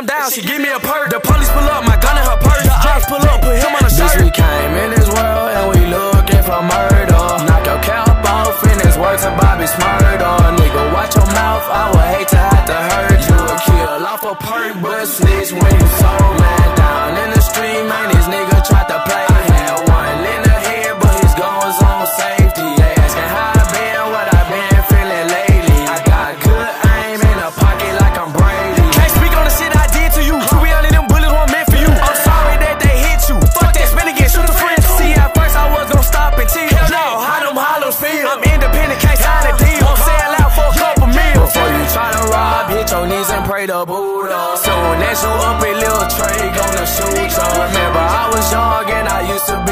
down, she give me a perk. The police pull up, my gun in her purse. The ops pull up, put him on a Bitch, we came in this world and we looking for murder. Knock your cap off and it's worth to Bobby Shmurda. Nigga, watch your mouth, I would hate to have to hurt you. A kill off a perk, but snitch when you so man your knees and pray to Buddha. Soon as you up a little Trey gonna shoot ya. Remember I was young and I used to be